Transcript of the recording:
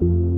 you.